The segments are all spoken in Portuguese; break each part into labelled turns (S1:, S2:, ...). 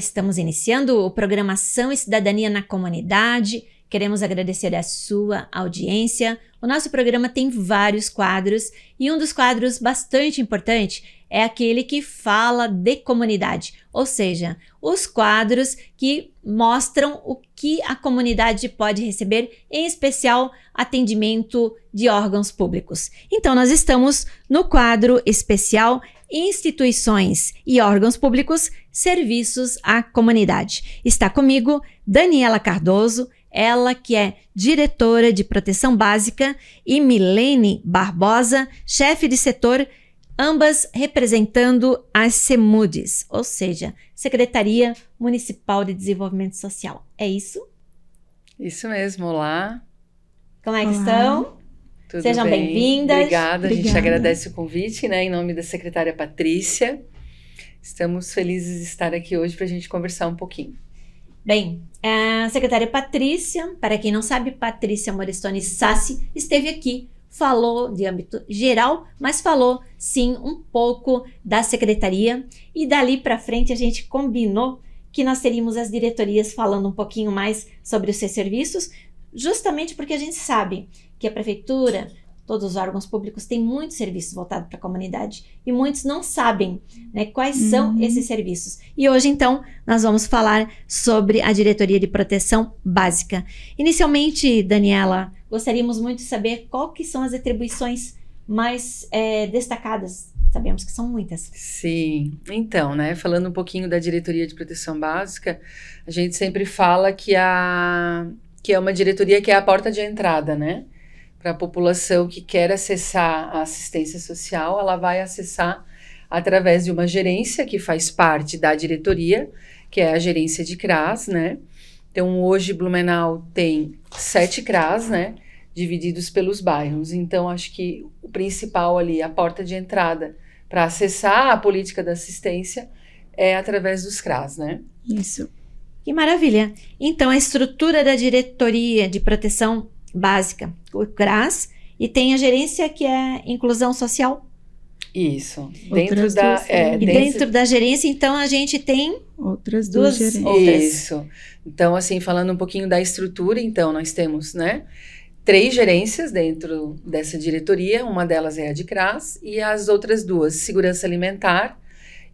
S1: estamos iniciando o Programação e Cidadania na Comunidade. Queremos agradecer a sua audiência. O nosso programa tem vários quadros e um dos quadros bastante importante é aquele que fala de comunidade, ou seja, os quadros que mostram o que a comunidade pode receber, em especial atendimento de órgãos públicos. Então, nós estamos no quadro especial Instituições e órgãos públicos, serviços à comunidade. Está comigo Daniela Cardoso, ela que é diretora de proteção básica, e Milene Barbosa, chefe de setor ambas representando as CEMUDES, ou seja, Secretaria Municipal de Desenvolvimento Social. É isso?
S2: Isso mesmo, olá.
S1: Como é que Olá. estão?
S2: Tudo
S1: Sejam
S2: bem?
S1: bem-vindas.
S2: Obrigada, a gente agradece o convite, né, em nome da secretária Patrícia. Estamos felizes de estar aqui hoje para a gente conversar um pouquinho.
S1: Bem, a secretária Patrícia, para quem não sabe, Patrícia Morestoni Sassi, esteve aqui falou de âmbito geral, mas falou sim um pouco da secretaria e dali para frente a gente combinou que nós teríamos as diretorias falando um pouquinho mais sobre os seus serviços, justamente porque a gente sabe que a prefeitura, todos os órgãos públicos têm muitos serviços voltados para a comunidade e muitos não sabem né, quais uhum. são esses serviços. E hoje, então, nós vamos falar sobre a diretoria de proteção básica. Inicialmente, Daniela, gostaríamos muito de saber qual que são as atribuições mais é, destacadas. Sabemos que são muitas.
S2: Sim, então, né, falando um pouquinho da diretoria de proteção básica, a gente sempre fala que a que é uma diretoria que é a porta de entrada, né? Para a população que quer acessar a assistência social, ela vai acessar através de uma gerência que faz parte da diretoria, que é a gerência de CRAS, né? Então, hoje Blumenau tem sete CRAS, né? Divididos pelos bairros. Então, acho que o principal ali, a porta de entrada para acessar a política da assistência é através dos CRAS, né?
S1: Isso. Que maravilha! Então, a estrutura da diretoria de proteção básica, o CRAS, e tem a gerência que é inclusão social.
S2: Isso. Dentro da,
S1: é, e dentro... dentro da gerência, então, a gente tem
S3: outras duas, duas
S2: gerências. Isso. Então, assim, falando um pouquinho da estrutura, então, nós temos, né? Três gerências dentro dessa diretoria, uma delas é a de CRAS, e as outras duas, segurança alimentar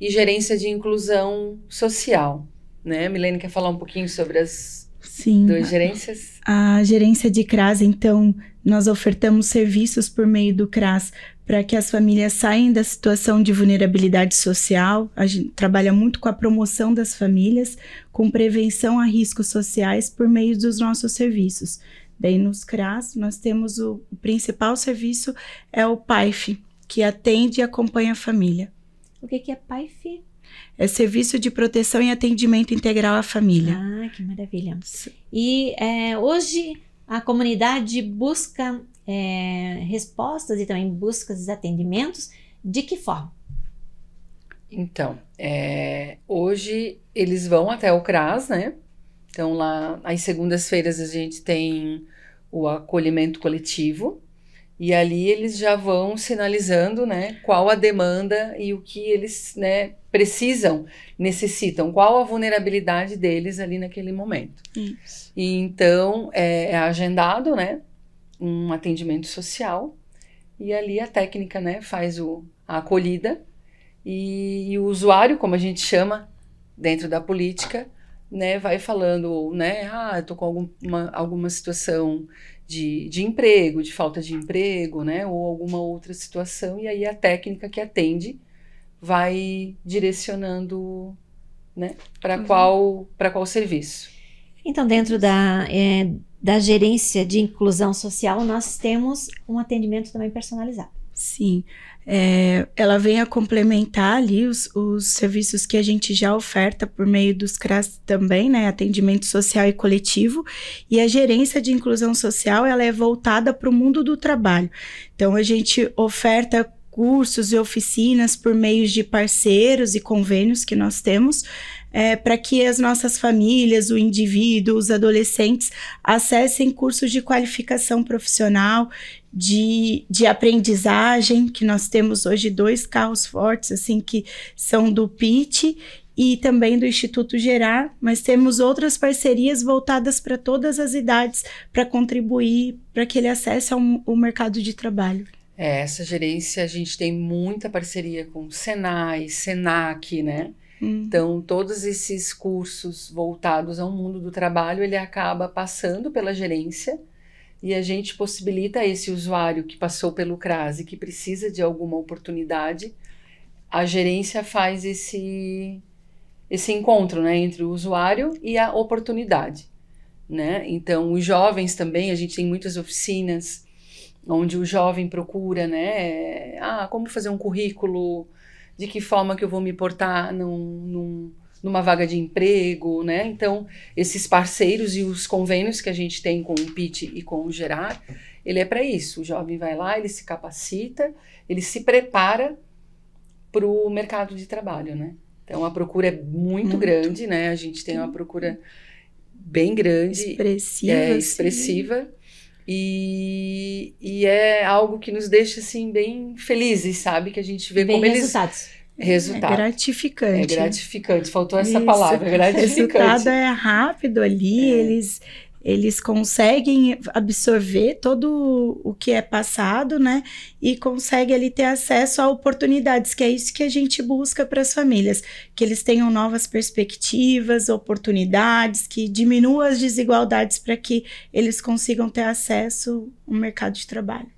S2: e gerência de inclusão social. Né? Milene quer falar um pouquinho sobre as
S3: Sim.
S2: Duas gerências?
S3: A, a gerência de CRAS, então, nós ofertamos serviços por meio do CRAS para que as famílias saiam da situação de vulnerabilidade social. A gente trabalha muito com a promoção das famílias, com prevenção a riscos sociais por meio dos nossos serviços. Daí nos CRAS, nós temos o, o principal serviço é o PAIF, que atende e acompanha a família.
S1: O que, que é PAIF?
S3: É Serviço de Proteção e Atendimento Integral à Família.
S1: Ah, que maravilha. E é, hoje a comunidade busca é, respostas e também busca os atendimentos de que forma?
S2: Então, é, hoje eles vão até o CRAS, né? Então, lá, às segundas-feiras, a gente tem o acolhimento coletivo, e ali eles já vão sinalizando, né, qual a demanda e o que eles, né, precisam, necessitam, qual a vulnerabilidade deles ali naquele momento. Isso. E então é, é agendado, né, um atendimento social e ali a técnica, né, faz o, a acolhida e, e o usuário, como a gente chama dentro da política, né, vai falando, né, ah, eu tô com alguma, alguma situação de, de emprego, de falta de emprego, né, ou alguma outra situação, e aí a técnica que atende vai direcionando, né, para uhum. qual para qual serviço.
S1: Então, dentro da, é, da gerência de inclusão social, nós temos um atendimento também personalizado.
S3: Sim. É, ela vem a complementar ali os, os serviços que a gente já oferta por meio dos CRAS também, né? Atendimento social e coletivo. E a gerência de inclusão social, ela é voltada para o mundo do trabalho. Então, a gente oferta cursos e oficinas por meio de parceiros e convênios que nós temos, é, para que as nossas famílias, o indivíduo, os adolescentes acessem cursos de qualificação profissional, de, de aprendizagem, que nós temos hoje dois carros fortes, assim, que são do PIT e também do Instituto Gerar, mas temos outras parcerias voltadas para todas as idades para contribuir para que ele acesse ao, o mercado de trabalho.
S2: É, essa gerência a gente tem muita parceria com Senai, Senac, né? Hum. Então, todos esses cursos voltados ao mundo do trabalho, ele acaba passando pela gerência e a gente possibilita a esse usuário que passou pelo CRAS e que precisa de alguma oportunidade, a gerência faz esse esse encontro, né, entre o usuário e a oportunidade, né? Então, os jovens também, a gente tem muitas oficinas onde o jovem procura, né, ah, como fazer um currículo, de que forma que eu vou me portar num, num numa vaga de emprego, né? Então, esses parceiros e os convênios que a gente tem com o PIT e com o Gerar, ele é para isso. O jovem vai lá, ele se capacita, ele se prepara para o mercado de trabalho, né? Então, a procura é muito, muito, grande, né? A gente tem uma procura bem grande.
S3: Expressiva.
S2: É, expressiva. E, e é algo que nos deixa, assim, bem felizes, sabe? Que a gente vê
S1: bem
S2: como
S1: resultados.
S2: eles resultado.
S3: É gratificante.
S2: É gratificante, faltou essa Isso. palavra, gratificante.
S3: O resultado é rápido ali, é. eles eles conseguem absorver todo o que é passado, né? E conseguem ali ter acesso a oportunidades, que é isso que a gente busca para as famílias, que eles tenham novas perspectivas, oportunidades, que diminuam as desigualdades para que eles consigam ter acesso ao mercado de trabalho.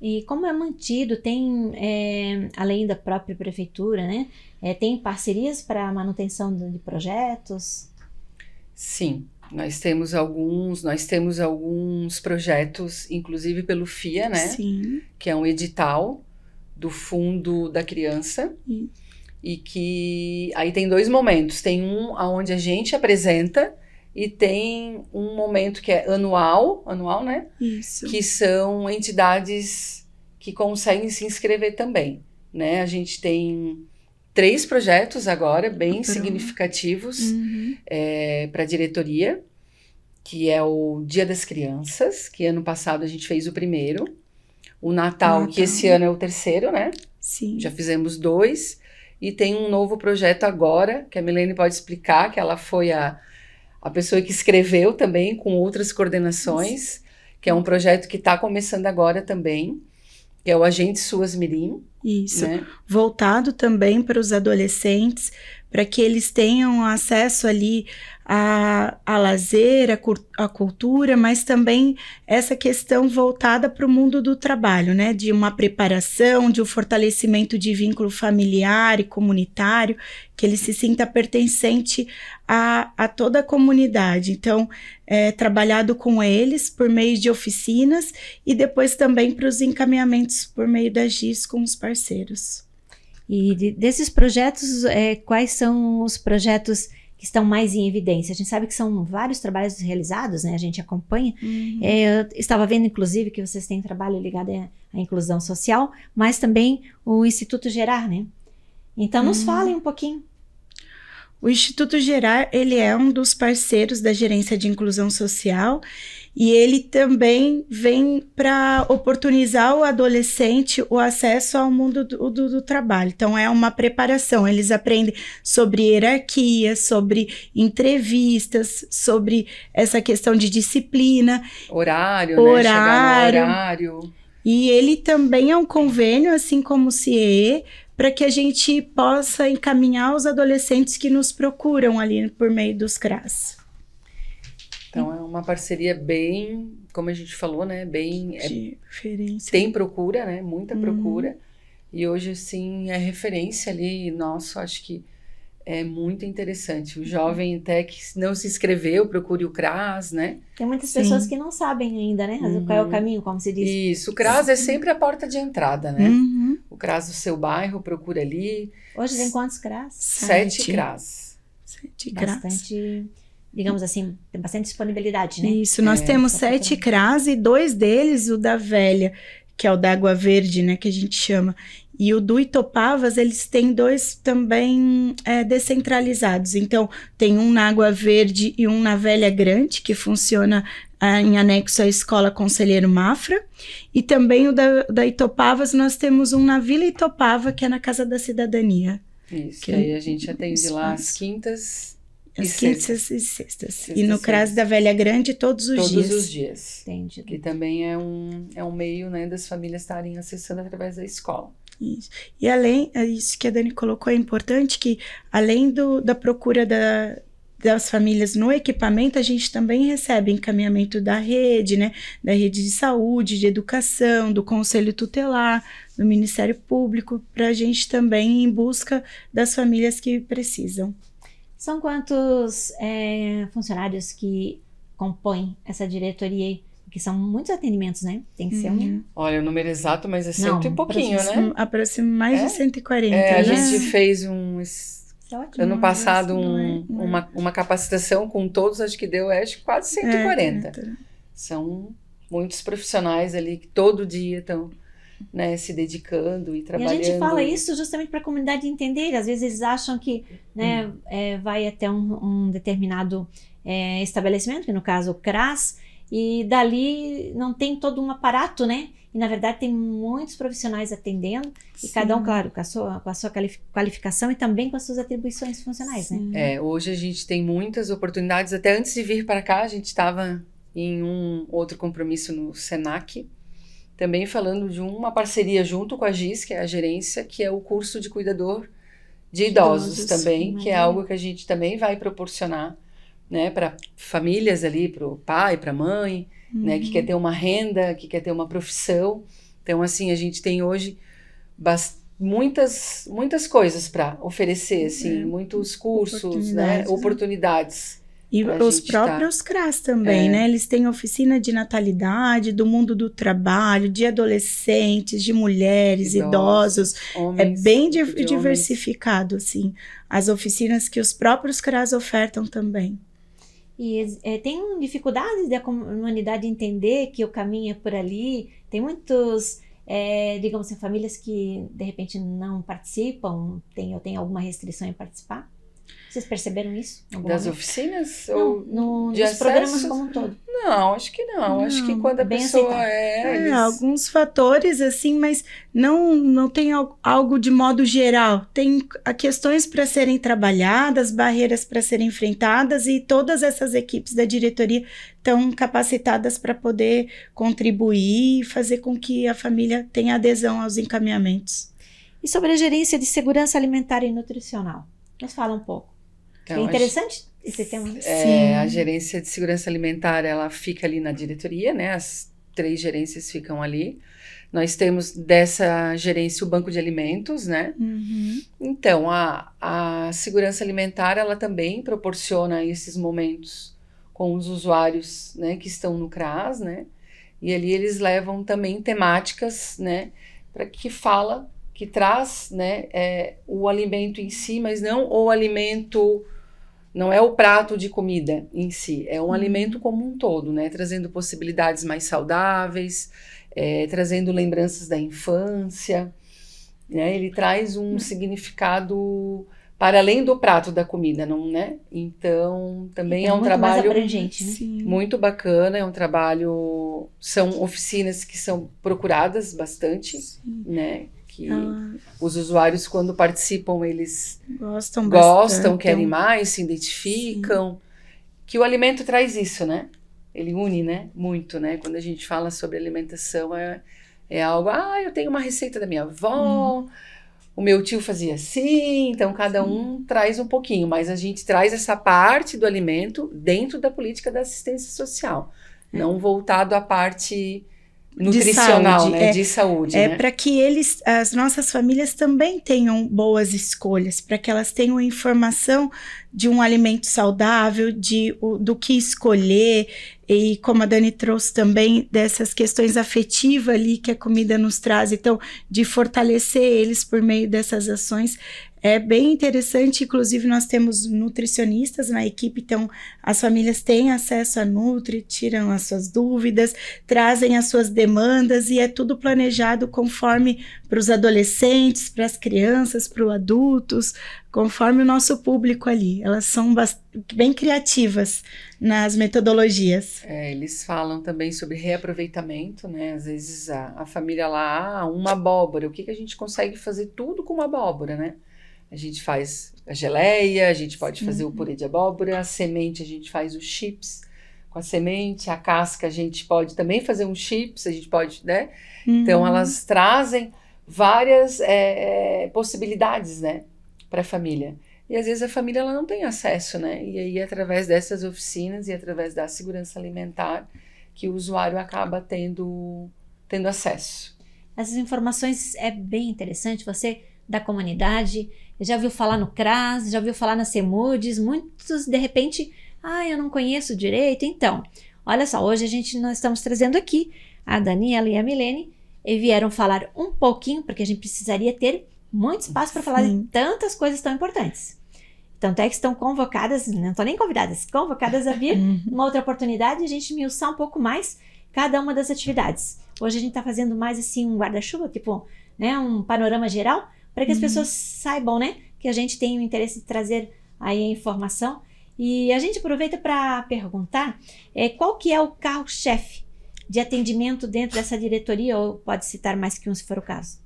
S1: E como é mantido, tem, é, além da própria prefeitura, né? É, tem parcerias para manutenção de projetos?
S2: Sim, nós temos alguns, nós temos alguns projetos, inclusive pelo FIA, né?
S3: Sim.
S2: Que é um edital do Fundo da Criança. Sim. E que aí tem dois momentos. Tem um onde a gente apresenta e tem um momento que é anual, anual, né?
S3: Isso.
S2: Que são entidades que conseguem se inscrever também, né? A gente tem três projetos agora bem significativos uhum. é, para a diretoria, que é o Dia das Crianças, que ano passado a gente fez o primeiro, o Natal, Natal. que esse ano é o terceiro, né?
S3: Sim.
S2: Já fizemos dois. E tem um novo projeto agora, que a Milene pode explicar, que ela foi a a pessoa que escreveu também com outras coordenações, Isso. que é um projeto que está começando agora também, que é o Agente Suas Mirim.
S3: Isso. Né? Voltado também para os adolescentes, para que eles tenham acesso ali a, a lazer, a, a cultura, mas também essa questão voltada para o mundo do trabalho, né? De uma preparação, de um fortalecimento de vínculo familiar e comunitário, que ele se sinta pertencente a, a toda a comunidade. Então, é trabalhado com eles por meio de oficinas e depois também para os encaminhamentos por meio da GIS com os parceiros.
S1: E de, desses projetos, é, quais são os projetos que estão mais em evidência. A gente sabe que são vários trabalhos realizados, né? A gente acompanha. Uhum. É, eu estava vendo, inclusive, que vocês têm trabalho ligado à, inclusão social, mas também o Instituto Gerar, né? Então, nos uhum. falem um pouquinho.
S3: O Instituto Gerar, ele é um dos parceiros da Gerência de Inclusão Social e ele também vem para oportunizar o adolescente o acesso ao mundo do, do, do, trabalho. Então, é uma preparação. Eles aprendem sobre hierarquia, sobre entrevistas, sobre essa questão de disciplina.
S2: Horário,
S3: horário.
S2: né? horário.
S3: E ele também é um convênio, assim como o CIE, para que a gente possa encaminhar os adolescentes que nos procuram ali por meio dos CRAS.
S2: Então é uma parceria bem, como a gente falou, né? Bem.
S3: É, Diferença.
S2: Tem procura, né? Muita uhum. procura. E hoje, assim, é referência ali. Nossa, acho que é muito interessante. O jovem até que não se inscreveu, procure o CRAS, né?
S1: Tem muitas Sim. pessoas que não sabem ainda, né? Uhum. Qual é o caminho, como se diz.
S2: Isso, o CRAS é sempre a porta de entrada, né? Uhum. O CRAS do seu bairro, procura ali.
S1: Hoje tem quantos CRAS?
S2: Sete, Sete. CRAS.
S3: Sete CRAS.
S1: Bastante digamos assim, tem bastante disponibilidade, né?
S3: Isso, nós é, temos sete CRAS e dois deles, o da velha, que é o da água verde, né, que a gente chama. E o do Itopavas, eles têm dois também é, descentralizados. Então, tem um na Água Verde e um na Velha Grande, que funciona é, em anexo à Escola Conselheiro Mafra. E também o da, da Itopavas, nós temos um na Vila Itopava, que é na Casa da Cidadania.
S2: Isso,
S3: Que
S2: aí a gente atende lá às quintas
S3: As
S2: sextas.
S3: quintas e sextas. E no CRAS da Velha Grande todos os
S2: todos
S3: dias.
S2: os dias.
S1: Entendi.
S2: Que também é um, é um meio né, das famílias estarem acessando através da escola.
S3: Isso. E além, é isso que a Dani colocou é importante que, além do, da procura da, das famílias no equipamento, a gente também recebe encaminhamento da rede, né? Da rede de saúde, de educação, do Conselho Tutelar, do Ministério Público, para a gente também ir em busca das famílias que precisam.
S1: São quantos é, funcionários que compõem essa diretoria aí? Porque são muitos atendimentos, né? Tem que ser um.
S3: Uhum.
S2: Olha, o número exato, mas é cento e pouquinho, né?
S3: Aproxima- mais
S2: É?
S3: de 140,
S2: É, a
S3: né?
S2: gente fez um.
S1: Isso é ótimo.
S2: Ano
S3: Não,
S2: passado,
S3: é-
S2: um-
S3: não é.
S2: uma, uma capacitação com todos, acho que deu acho, que quase 140.
S3: É, é,
S2: São muitos profissionais ali que todo dia estão né, se dedicando e
S1: E a
S2: trabalhando.
S1: gente fala isso justamente para a comunidade entender. Às vezes eles acham que né,
S2: Hum.
S1: é, vai até um, um determinado é, estabelecimento, que no caso o CRAS, e dali não tem todo um aparato, né? E na verdade tem muitos profissionais atendendo, e cada um,
S3: Sim.
S1: claro, com a sua, com a sua quali- qualificação e também com as suas atribuições funcionais, né?
S3: Sim.
S2: É, hoje a gente tem muitas oportunidades. Até antes de vir para cá, a gente estava em um outro compromisso no Senac, também falando de uma parceria junto com a GIS, que é a gerência, que é o curso de cuidador de idosos,
S3: Idosos,
S2: também, que é
S1: maravilha.
S2: algo que a gente também vai proporcionar, né, para famílias ali, para o pai, para a mãe, né,
S3: Uhum.
S2: que quer ter uma renda, que quer ter uma profissão. Então, assim, a gente tem hoje muitas muitas coisas para oferecer, assim,
S3: É,
S2: muitos cursos, né,
S3: oportunidades, né?
S2: oportunidades.
S3: E
S2: pra
S3: os
S2: tá-
S3: próprios CRAS também,
S2: É.
S3: né? Eles têm oficina de natalidade, do mundo do trabalho, de adolescentes, de mulheres, idosos. É
S2: homens,
S3: bem di-
S2: de homens.
S3: diversificado, assim. As oficinas que os próprios CRAS ofertam também.
S1: E é, tem dificuldades da comunidade entender que o caminho é por ali. Tem muitos, é, digamos assim, famílias que de repente não participam, tem, ou tem alguma restrição em participar. Vocês perceberam isso?
S2: Das
S1: momento?
S2: oficinas?
S1: Não,
S2: ou...
S1: no,
S2: de
S1: nos programas como um todo.
S2: Não, acho que não. Acho que
S3: Não,
S2: quando a pessoa
S1: aceitável.
S2: é.
S3: É, alguns fatores, assim, mas não, não tem al- algo de modo geral. Tem a questões para serem trabalhadas, barreiras para serem enfrentadas, e todas essas equipes da diretoria estão capacitadas para poder contribuir e fazer com que a família tenha adesão aos encaminhamentos.
S1: E sobre a gerência de segurança alimentar e nutricional? Nos fala um pouco.
S2: Então,
S1: é
S2: acho-
S1: interessante esse tema. né?
S2: É,
S3: Sim.
S2: a gerência de segurança alimentar, ela fica ali na diretoria, né? As três gerências ficam ali. Nós temos dessa gerência o banco de alimentos, né?
S3: Uhum.
S2: Então, a, a segurança alimentar, ela também proporciona esses momentos com os usuários, né, que estão no CRAS, né? E ali eles levam também temáticas, né, para que fala, que traz, né, é, o alimento em si, mas não o alimento, não é o prato de comida em si, é um alimento como um todo, né, trazendo possibilidades mais saudáveis, é, trazendo lembranças da infância, né? Ele traz um significado para além do prato da comida, não, né? Então, também é um trabalho
S1: né?
S3: Sim.
S2: muito bacana, é um trabalho, são oficinas que são procuradas bastante, né? Que
S3: Ah,
S2: os usuários quando participam, eles
S3: gostam
S2: gostam,
S3: bastante.
S2: querem mais, se identificam. Que o alimento traz isso, né? Ele une, né? Muito, né? Quando a gente fala sobre alimentação, é, é algo. Ah, eu tenho uma receita da minha avó, o meu tio fazia assim, então cada um traz um pouquinho, mas a gente traz essa parte do alimento dentro da política da assistência social, não voltado à parte nutricional,
S3: saúde,
S2: né?
S3: é.
S2: de saúde.
S3: É
S2: né?
S3: para que eles, as nossas famílias também tenham boas escolhas, para que elas tenham informação de um alimento saudável, de o- do que escolher e como a Dani trouxe também dessas questões afetivas ali que a comida nos traz, então de fortalecer eles por meio dessas ações é bem interessante. Inclusive nós temos nutricionistas na equipe, então as famílias têm acesso a Nutri, tiram as suas dúvidas, trazem as suas demandas e é tudo planejado conforme para os adolescentes, para as crianças, para os adultos, conforme o nosso público ali. Elas são bem criativas nas metodologias.
S2: É, eles falam também sobre reaproveitamento, né? Às vezes a, a família lá, ah, uma abóbora, o que, que a gente consegue fazer tudo com uma abóbora, né? A gente faz a geleia, a gente pode fazer o purê de abóbora, a semente a gente faz os chips com a semente, a casca a gente pode também fazer um chips, a gente pode, né? Uhum. Então elas trazem várias é, possibilidades, né, para a família. E às vezes a família ela não tem acesso, né? E aí através dessas oficinas e através da segurança alimentar que o usuário acaba tendo tendo acesso.
S1: Essas informações é bem interessante. Você da comunidade já ouviu falar no CRAS, já ouviu falar na CEMUDES, muitos de repente ah, eu não conheço direito. Então, olha só, hoje a gente nós estamos trazendo aqui a Daniela e a Milene e vieram falar um pouquinho, porque a gente precisaria ter muito espaço para falar de tantas coisas tão importantes. Tanto é que estão convocadas, não estão nem convidadas, convocadas a vir uhum. uma outra oportunidade e a gente miuçar um pouco mais cada uma das atividades. Hoje a gente está fazendo mais assim um guarda-chuva, tipo, né, um panorama geral, para que as uhum. pessoas saibam, né, que a gente tem o interesse de trazer aí a informação e a gente aproveita para perguntar é, qual que é o carro-chefe de atendimento dentro dessa diretoria, ou pode citar mais que um se for o caso?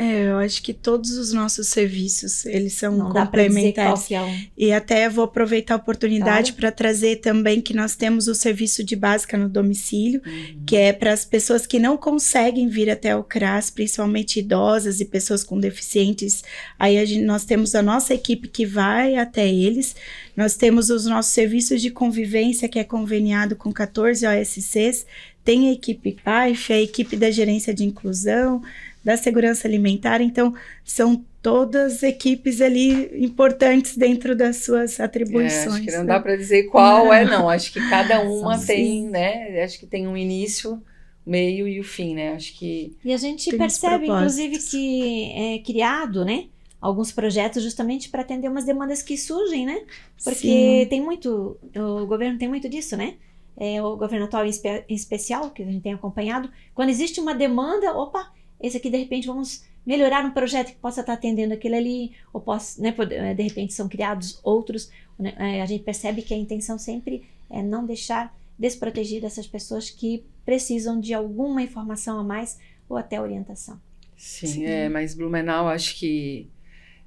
S3: É, eu acho que todos os nossos serviços, eles são Não complementares. É um. E até vou aproveitar a oportunidade claro. para trazer também que nós temos o serviço de básica no domicílio, uhum. que é para as pessoas que não conseguem vir até o CRAS, principalmente idosas e pessoas com deficientes. Aí gente, nós temos a nossa equipe que vai até eles. Nós temos os nossos serviços de convivência, que é conveniado com 14 OSCs. Tem a equipe PAIF, a equipe da gerência de inclusão, da segurança alimentar. Então, são todas equipes ali importantes dentro das suas atribuições. É,
S2: acho que não né? dá para dizer qual é, não. Acho que cada uma tem, né? Acho que tem um início, meio e o fim, né? Acho que.
S1: E a gente percebe, inclusive, que é criado, né? Alguns projetos justamente para atender umas demandas que surgem, né? Porque Sim. tem muito, o governo tem muito disso, né? É, o governo atual em, espe em especial, que a gente tem acompanhado, quando existe uma demanda, opa, esse aqui de repente vamos melhorar um projeto que possa estar atendendo aquele ali, ou possa, né, eh, de repente são criados outros. Né, eh, a gente percebe que a intenção sempre é não deixar desprotegidas essas pessoas que precisam de alguma informação a mais ou até orientação.
S2: Sim, Sim. É, mas Blumenau acho que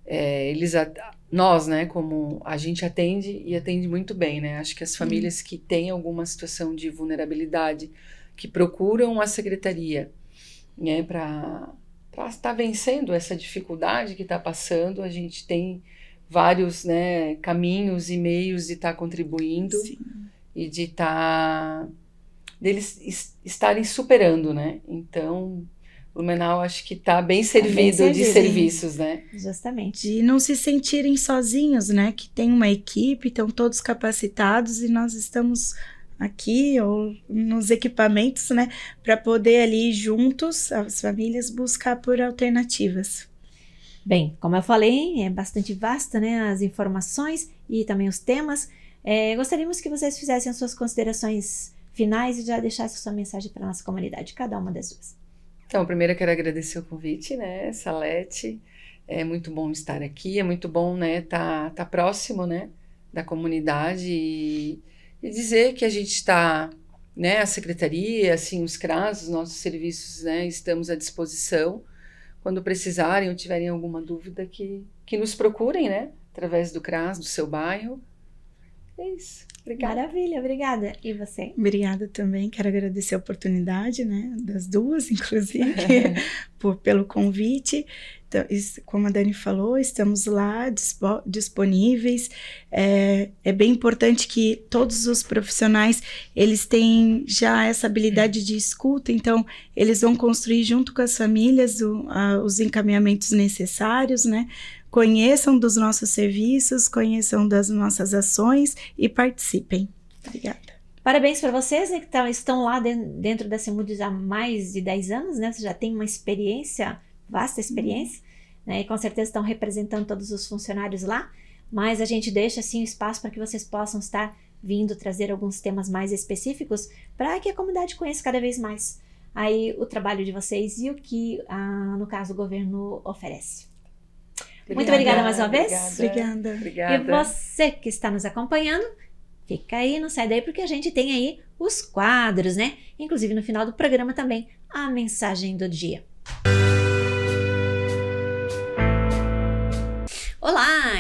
S2: é, eles nós, né, como a gente atende e atende muito bem, né? Acho que as famílias que têm alguma situação de vulnerabilidade, que procuram a secretaria né, para estar vencendo essa dificuldade que está passando. A gente tem vários né, caminhos e meios de estar tá contribuindo Sim. e de estar. Tá, deles estarem superando, né? Então, Blumenau acho que está bem servido, bem servido de serviços, né?
S1: Justamente.
S3: E não se sentirem sozinhos, né? Que tem uma equipe, estão todos capacitados e nós estamos aqui ou nos equipamentos, né, para poder ali juntos as famílias buscar por alternativas.
S1: Bem, como eu falei, é bastante vasta, né, as informações e também os temas. É, gostaríamos que vocês fizessem as suas considerações finais e já deixassem sua mensagem para nossa comunidade, cada uma das duas.
S2: Então, primeiro eu quero agradecer o convite, né, Salete. É muito bom estar aqui, é muito bom, né, tá, tá próximo, né, da comunidade e e dizer que a gente está, né, a secretaria, assim, os CRAS, os nossos serviços, né, estamos à disposição. Quando precisarem ou tiverem alguma dúvida, que, que nos procurem, né, através do CRAS, do seu bairro. É isso. Obrigada.
S1: Maravilha, obrigada. E você?
S3: Obrigada também. Quero agradecer a oportunidade, né, das duas, inclusive, por, pelo convite. Então, como a Dani falou, estamos lá dispo, disponíveis. É, é, bem importante que todos os profissionais eles têm já essa habilidade de escuta, então eles vão construir junto com as famílias o, a, os encaminhamentos necessários, né? Conheçam dos nossos serviços, conheçam das nossas ações e participem. Obrigada.
S1: Parabéns para vocês né, que estão lá dentro da Semudes há mais de 10 anos, né? Você já tem uma experiência vasta experiência, né? E com certeza estão representando todos os funcionários lá, mas a gente deixa assim o espaço para que vocês possam estar vindo trazer alguns temas mais específicos para que a comunidade conheça cada vez mais aí o trabalho de vocês e o que, ah, no caso, o governo oferece. Obrigada, Muito obrigada mais uma vez.
S3: Obrigada.
S2: obrigada.
S1: E você que está nos acompanhando, fica aí, não sai daí, porque a gente tem aí os quadros, né? Inclusive no final do programa também a mensagem do dia.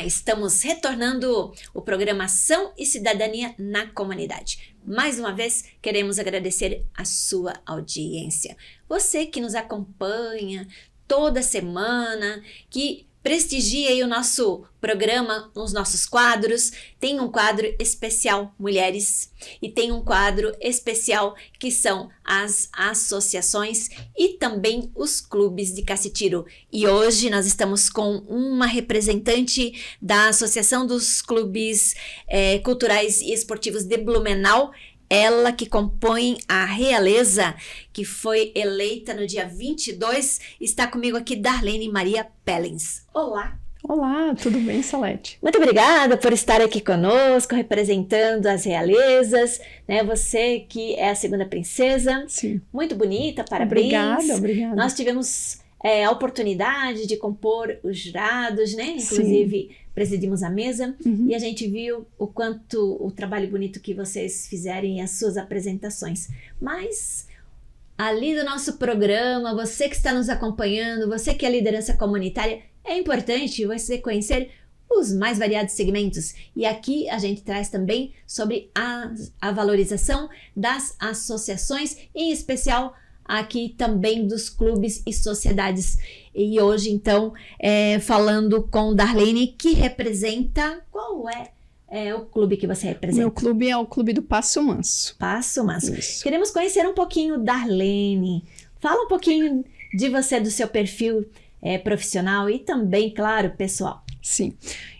S1: Estamos retornando o programa Ação e Cidadania na Comunidade. Mais uma vez, queremos agradecer a sua audiência. Você que nos acompanha toda semana, que Prestigie o nosso programa, os nossos quadros. Tem um quadro especial Mulheres e tem um quadro especial que são as associações e também os clubes de Cacitiro. E hoje nós estamos com uma representante da Associação dos Clubes é, Culturais e Esportivos de Blumenau, ela que compõe a realeza, que foi eleita no dia 22, está comigo aqui Darlene Maria Pellens. Olá!
S4: Olá, tudo bem, Salete?
S1: Muito obrigada por estar aqui conosco, representando as realezas, né? Você que é a segunda princesa.
S4: Sim.
S1: Muito bonita, parabéns.
S4: Obrigada, obrigada.
S1: Nós tivemos é, a oportunidade de compor os jurados, né? Inclusive, Sim presidimos a mesa uhum. e a gente viu o quanto o trabalho bonito que vocês fizeram e as suas apresentações. Mas ali do nosso programa, você que está nos acompanhando, você que é liderança comunitária, é importante você conhecer os mais variados segmentos. E aqui a gente traz também sobre a, a valorização das associações, em especial aqui também dos clubes e sociedades. E hoje, então, é, falando com Darlene, que representa. Qual é? É o clube que você representa?
S4: Meu clube é o clube do Passo Manso.
S1: Passo Manso. Isso. Queremos conhecer um pouquinho Darlene. Fala um pouquinho de você, do seu perfil é, profissional e também, claro, pessoal.
S4: Sim.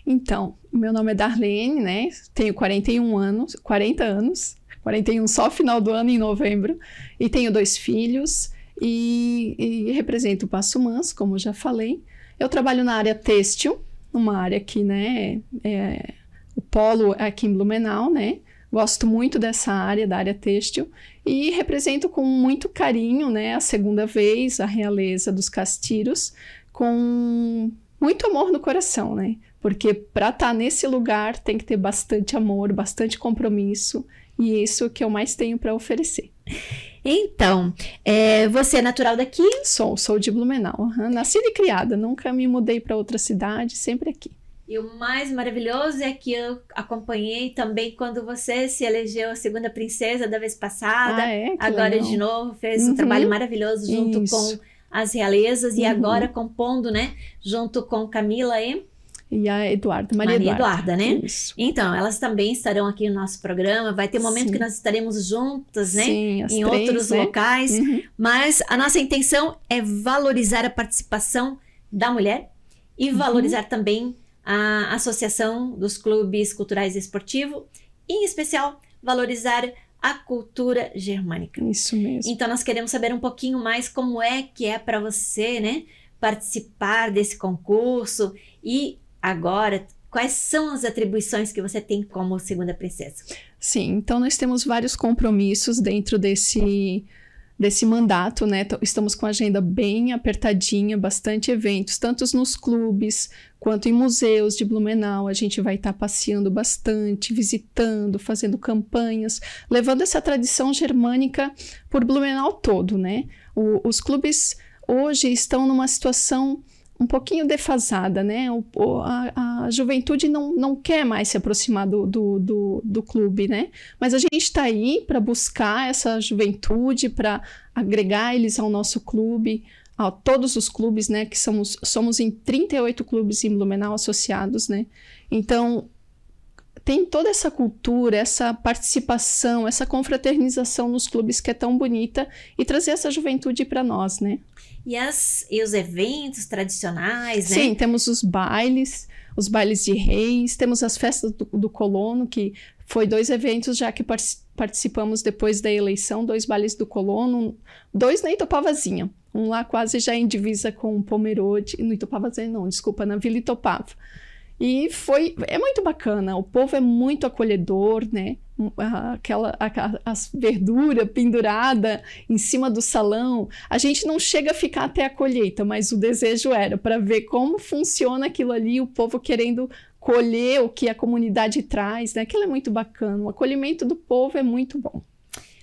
S4: Então, meu nome é Darlene, né? Tenho 41 anos, 40 anos. 41 só final do ano, em novembro. E tenho dois filhos e, e represento o Passo Manso, como já falei. Eu trabalho na área têxtil, uma área que, né, é, o polo é aqui em Blumenau, né? Gosto muito dessa área, da área têxtil, e represento com muito carinho, né, a segunda vez, a realeza dos Castilhos, com muito amor no coração, né? Porque para estar tá nesse lugar tem que ter bastante amor, bastante compromisso e é isso que eu mais tenho para oferecer.
S1: Então, é, você é natural daqui?
S4: Sou, sou de Blumenau. Uhum. Nascida e criada, nunca me mudei para outra cidade, sempre aqui.
S1: E o mais maravilhoso é que eu acompanhei também quando você se elegeu a segunda princesa da vez passada.
S4: Ah, é?
S1: agora
S4: legal.
S1: de novo, fez uhum. um trabalho maravilhoso junto Isso. com as realezas uhum. e agora compondo, né? Junto com Camila e
S4: e a Eduarda, Maria,
S1: Maria
S4: Eduarda.
S1: Eduarda, né? Isso. Então, elas também estarão aqui no nosso programa. Vai ter um momento Sim. que nós estaremos juntas, né?
S4: Sim,
S1: em
S4: três,
S1: outros
S4: né?
S1: locais. Uhum. Mas a nossa intenção é valorizar a participação da mulher e uhum. valorizar também a associação dos clubes culturais e esportivos, e, em especial valorizar a cultura germânica.
S4: Isso mesmo.
S1: Então nós queremos saber um pouquinho mais como é que é para você, né, participar desse concurso e agora, quais são as atribuições que você tem como segunda princesa?
S4: Sim, então nós temos vários compromissos dentro desse desse mandato, né? Estamos com a agenda bem apertadinha, bastante eventos, tanto nos clubes quanto em museus de Blumenau. A gente vai estar tá passeando bastante, visitando, fazendo campanhas, levando essa tradição germânica por Blumenau todo, né? O, os clubes hoje estão numa situação um pouquinho defasada, né? O, a, a, juventude não, não quer mais se aproximar do, do, do, do clube, né? Mas a gente está aí para buscar essa juventude, para agregar eles ao nosso clube, a todos os clubes, né? Que somos, somos em 38 clubes em Blumenau associados, né? Então, tem toda essa cultura, essa participação, essa confraternização nos clubes que é tão bonita e trazer essa juventude para nós, né?
S1: E, as, e os eventos tradicionais, né?
S4: Sim, temos os bailes, os bailes de reis, temos as festas do, do colono, que foi dois eventos já que participamos depois da eleição, dois bailes do colono, dois na Itopavazinha, um lá quase já em divisa com Pomerode, no Itopavazinha não, desculpa, na Vila Itopava. E foi, é muito bacana, o povo é muito acolhedor, né? Aquela, a, as verduras pendurada em cima do salão. A gente não chega a ficar até a colheita, mas o desejo era para ver como funciona aquilo ali, o povo querendo colher o que a comunidade traz, né? Aquilo é muito bacana. O acolhimento do povo é muito bom.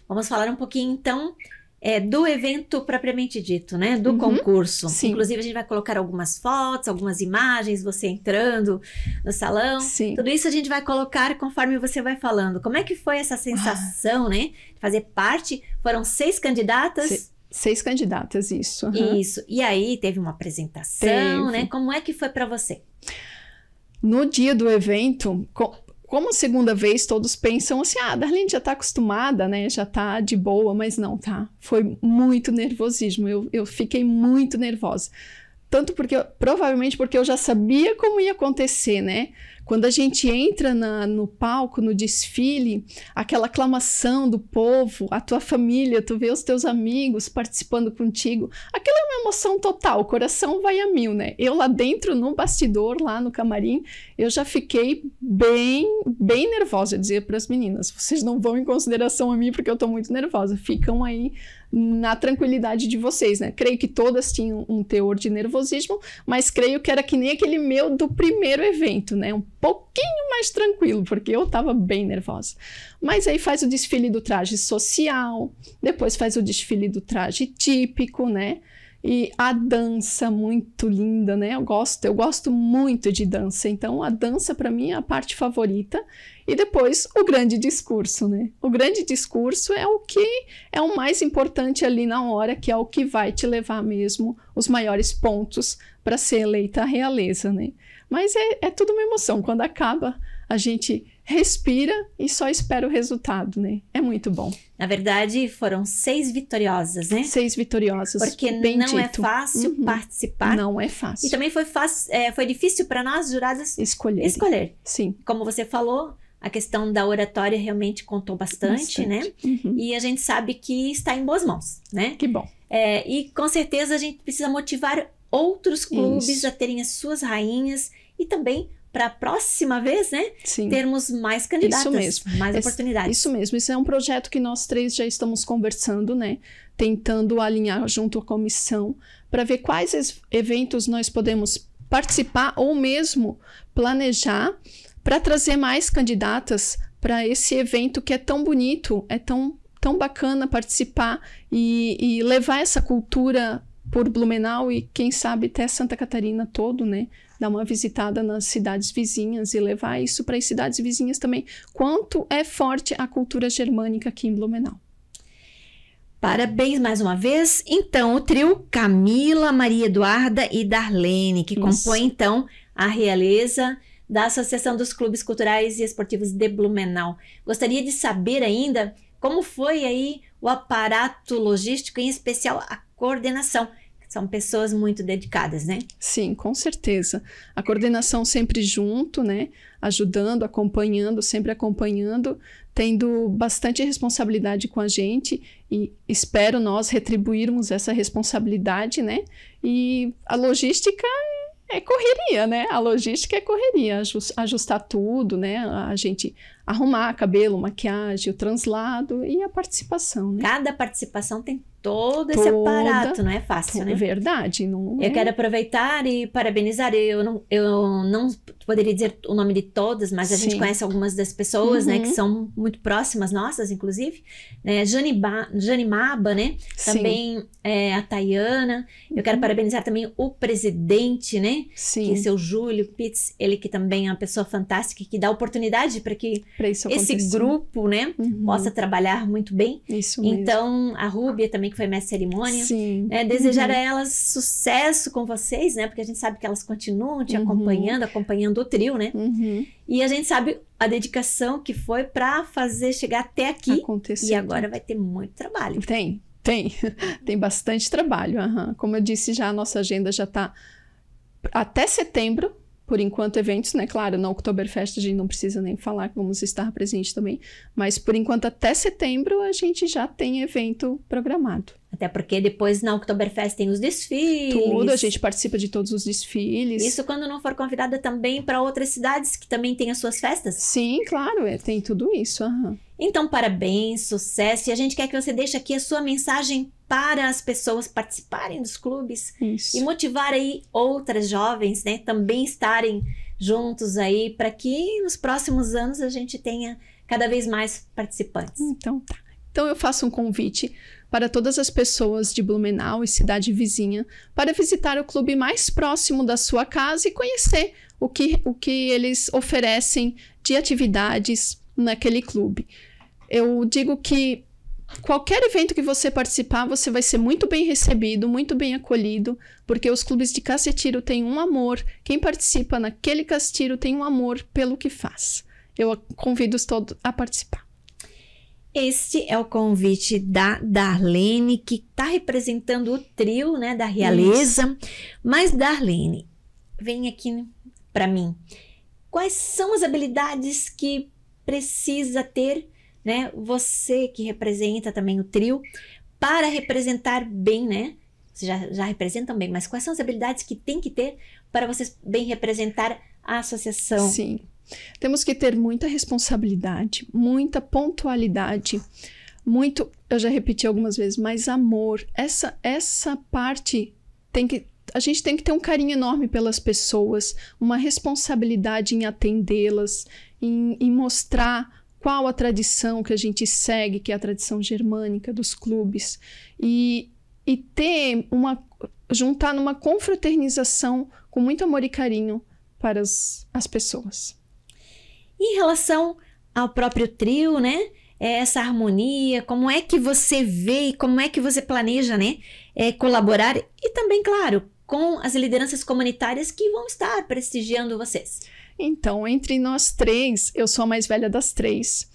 S1: Vamos falar um pouquinho então é, do evento propriamente dito, né? Do
S4: Uhum,
S1: concurso.
S4: sim.
S1: Inclusive, a gente vai colocar algumas fotos, algumas imagens, você entrando no salão.
S4: Sim.
S1: Tudo isso a gente vai colocar conforme você vai falando. Como é que foi essa sensação, né? De fazer parte. Foram seis candidatas.
S4: Se- Seis candidatas, isso. aham.
S1: Isso. E aí teve uma apresentação,
S4: Teve.
S1: né? Como é que foi pra você?
S4: No dia do evento, como segunda vez, todos pensam assim: ah, a Darlene já tá acostumada, né? Já tá de boa, mas não, tá? Foi muito nervosismo. Eu, eu fiquei muito nervosa. Tanto porque, provavelmente porque eu já sabia como ia acontecer, né? Quando a gente entra na- no palco, no desfile, aquela aclamação do povo, a tua família, tu vê os teus amigos participando contigo, aquilo é uma emoção total, o coração vai a mil, né? Eu lá dentro, no bastidor, lá no camarim, eu já fiquei bem, bem nervosa. Eu dizia para as meninas: vocês não vão em consideração a mim porque eu tô muito nervosa. Ficam aí na tranquilidade de vocês, né? Creio que todas tinham um teor de nervosismo, mas creio que era que nem aquele meu do primeiro evento, né? Um pouquinho mais tranquilo, porque eu tava bem nervosa. Mas aí faz o desfile do traje social, depois faz o desfile do traje típico, né? E a dança muito linda, né? Eu gosto, eu gosto muito de dança. Então a dança para mim é a parte favorita. E depois o grande discurso, né? O grande discurso é o que é o mais importante ali na hora, que é o que vai te levar mesmo os maiores pontos para ser eleita a realeza, né? Mas é, é tudo uma emoção. Quando acaba, a gente respira e só espera o resultado, né? É muito bom.
S1: Na verdade, foram seis vitoriosas, né?
S4: Seis vitoriosas.
S1: Porque
S4: bem
S1: não é
S4: dito.
S1: fácil
S4: Uhum.
S1: participar.
S4: Não é fácil.
S1: E também foi, fácil, é, foi difícil para nós, juradas,
S4: escolher.
S1: escolher.
S4: Sim.
S1: Como você falou, a questão da oratória realmente contou bastante, né?
S4: Bastante. Uhum.
S1: E a gente sabe que está em boas mãos, né?
S4: Que bom.
S1: É, e com certeza a gente precisa motivar outros clubes
S4: Isso.
S1: a terem as suas rainhas e também para a próxima vez, né?
S4: Sim.
S1: Termos mais candidatas,
S4: mesmo.
S1: mais oportunidades.
S4: Isso mesmo, isso é um projeto que nós três já estamos conversando, né? Tentando alinhar junto à comissão para ver quais eventos nós podemos participar ou mesmo planejar para trazer mais candidatas para esse evento que é tão bonito, é tão, tão bacana participar e, e levar essa cultura por Blumenau e quem sabe até Santa Catarina todo, né? Dar uma visitada nas cidades vizinhas e levar isso para as cidades vizinhas também quanto é forte a cultura germânica aqui em Blumenau.
S1: Parabéns mais uma vez. Então, o trio Camila, Maria Eduarda e Darlene, que
S4: Isso.
S1: compõe então a realeza da Associação dos Clubes Culturais e Esportivos de Blumenau. Gostaria de saber ainda como foi aí o aparato logístico, em especial a coordenação. São pessoas muito dedicadas, né?
S4: Sim, com certeza. A coordenação sempre junto, né? Ajudando, acompanhando, sempre acompanhando, tendo bastante responsabilidade com a gente e espero nós retribuirmos essa responsabilidade, né? E a logística é, correria, né? A logística é correria, ajus- ajustar tudo, né? A gente arrumar cabelo, maquiagem, o translado e a participação, né?
S1: Cada participação tem todo esse
S4: Toda-
S1: aparato, não é fácil,
S4: É
S1: né?
S4: verdade, não
S1: Eu
S4: é?
S1: quero aproveitar e parabenizar. Eu não, eu não poderia dizer o nome de todas, mas a gente
S4: Sim.
S1: conhece algumas das pessoas, né,
S4: Uhum.
S1: que são muito próximas nossas, inclusive. Né, Jane, ba Jane Maba, né?
S4: Sim,
S1: Também é, a Tayana. Eu quero
S4: Uhum.
S1: parabenizar também o presidente, né? Que
S4: sim,
S1: é seu Júlio Pitts, ele que também é uma pessoa fantástica, que dá oportunidade para que esse grupo, né,
S4: Uhum,
S1: possa trabalhar muito bem.
S4: Isso mesmo.
S1: Então, a Rúbia também, que foi de cerimônia.
S4: Sim.
S1: É, desejar
S4: Uhum.
S1: a elas sucesso com vocês, né? Porque a gente sabe que elas continuam te
S4: Uhum.
S1: acompanhando, acompanhando o trio, né?
S4: Uhum.
S1: E a gente sabe a dedicação que foi para fazer chegar até aqui.
S4: Aconteceu.
S1: E agora vai ter muito trabalho.
S4: Tem, tem. tem bastante trabalho. Como eu disse já, a nossa agenda já está até setembro, por enquanto, eventos, né? Claro, na Oktoberfest a gente não precisa nem falar que vamos estar presente também. Mas por enquanto, até setembro, a gente já tem evento programado.
S1: Até porque depois na Oktoberfest tem os desfiles.
S4: Tudo, a gente participa de todos os desfiles.
S1: Isso quando não for convidada também para outras cidades que também têm as suas festas.
S4: Sim, claro, é, tem tudo isso. aham.
S1: Então, parabéns, sucesso. E a gente quer que você deixe aqui a sua mensagem para as pessoas participarem dos clubes.
S4: Isso.
S1: e motivar aí outras jovens, né, também estarem juntos aí para que nos próximos anos a gente tenha cada vez mais participantes.
S4: Então tá. Então eu faço um convite para todas as pessoas de Blumenau e cidade vizinha para visitar o clube mais próximo da sua casa e conhecer o que, o que eles oferecem de atividades naquele clube. Eu digo que qualquer evento que você participar, você vai ser muito bem recebido, muito bem acolhido, porque os clubes de cacetiro têm um amor. Quem participa naquele cacetiro tem um amor pelo que faz. Eu convido todos a participar.
S1: Este é o convite da Darlene, que está representando o trio né, da realeza. Isso. Mas, Darlene, vem aqui para mim. Quais são as habilidades que precisa ter né? Você que representa também o trio, para representar bem, né? Vocês já, já representam bem, mas quais são as habilidades que tem que ter para vocês bem representar a associação?
S4: Sim. Temos que ter muita responsabilidade, muita pontualidade, muito, eu já repeti algumas vezes, mas amor. Essa essa parte tem que a gente tem que ter um carinho enorme pelas pessoas, uma responsabilidade em atendê-las, em, em mostrar qual a tradição que a gente segue, que é a tradição germânica dos clubes, e, e ter uma. juntar numa confraternização com muito amor e carinho para as, as pessoas.
S1: Em relação ao próprio trio, né? É essa harmonia, como é que você vê e como é que você planeja, né? É, colaborar e também, claro, com as lideranças comunitárias que vão estar prestigiando vocês.
S4: Então, entre nós três, eu sou a mais velha das três.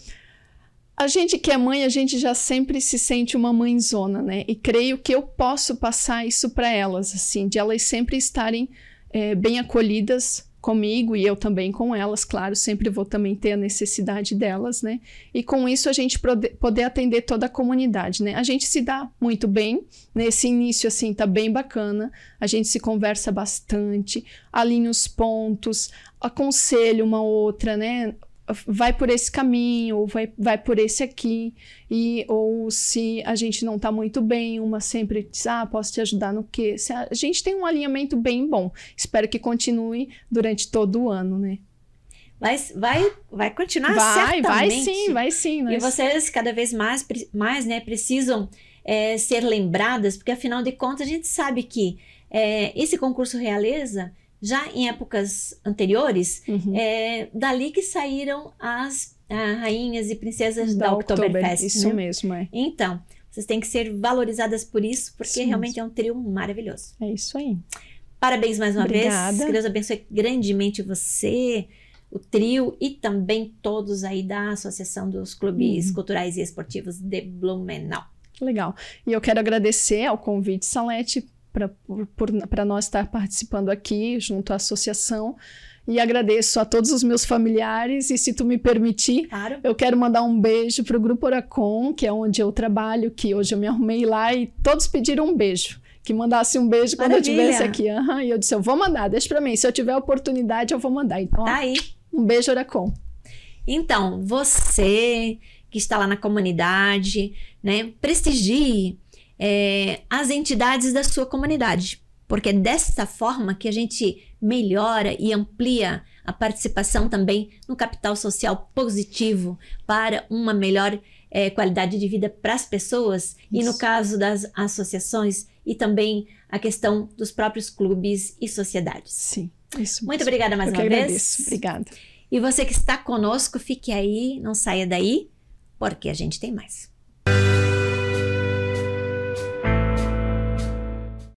S4: A gente que é mãe, a gente já sempre se sente uma mãezona, né? E creio que eu posso passar isso para elas, assim, de elas sempre estarem é, bem acolhidas comigo e eu também com elas, claro, sempre vou também ter a necessidade delas, né? E com isso a gente poder atender toda a comunidade, né? A gente se dá muito bem, nesse início assim tá bem bacana, a gente se conversa bastante, alinha os pontos, aconselha uma outra, né? Vai por esse caminho, ou vai, vai por esse aqui, e ou se a gente não está muito bem, uma sempre diz, ah, posso te ajudar no quê? Se a, a gente tem um alinhamento bem bom. Espero que continue durante todo o ano, né?
S1: Mas vai, vai continuar
S4: vai,
S1: certamente.
S4: Vai sim, vai sim.
S1: Nós... E vocês cada vez mais, mais né, precisam é, ser lembradas, porque afinal de contas a gente sabe que é, esse concurso Realeza já em épocas anteriores, uhum. é dali que saíram as rainhas e princesas da, da Oktoberfest.
S4: Isso né? mesmo, é.
S1: Então, vocês têm que ser valorizadas por isso, porque isso realmente mesmo. é um trio maravilhoso.
S4: É isso aí.
S1: Parabéns mais uma Obrigada. vez. Que Deus abençoe grandemente você, o trio e também todos aí da Associação dos Clubes uhum. Culturais e Esportivos de Blumenau.
S4: Legal. E eu quero agradecer ao convite, Salete, para nós estar participando aqui junto à associação. E agradeço a todos os meus familiares. E se tu me permitir,
S1: claro.
S4: eu quero mandar um beijo para o Grupo Oracon, que é onde eu trabalho, que hoje eu me arrumei lá e todos pediram um beijo. Que mandasse um beijo quando Maravilha. eu estivesse aqui. Uhum, e eu disse: eu vou mandar, deixa para mim. Se eu tiver oportunidade, eu vou mandar. Então,
S1: tá ó, aí.
S4: Um beijo, Oracon.
S1: Então, você que está lá na comunidade, né, prestigie é, as entidades da sua comunidade, porque é dessa forma que a gente melhora e amplia a participação também no capital social positivo para uma melhor é, qualidade de vida para as pessoas Isso. e no caso das associações e também a questão dos próprios clubes e sociedades.
S4: Sim, isso.
S1: Muito obrigada mais
S4: Eu
S1: uma
S4: vez. Obrigada.
S1: E você que está conosco, fique aí, não saia daí, porque a gente tem mais.